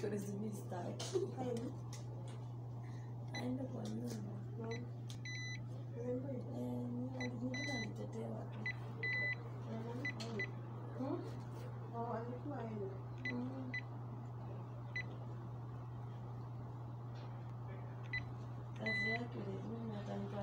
Chores do destaque. Ainda bom, não. É, não é até lá. Hum? Olha que mais. Fazer a turismo, né?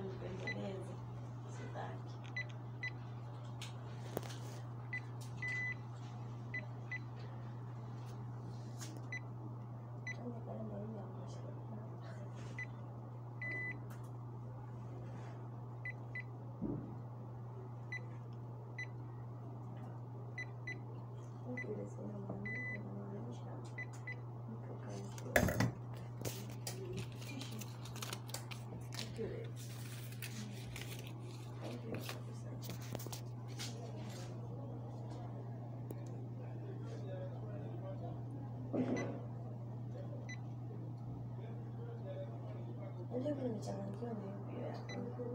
这个い讲的更没有别。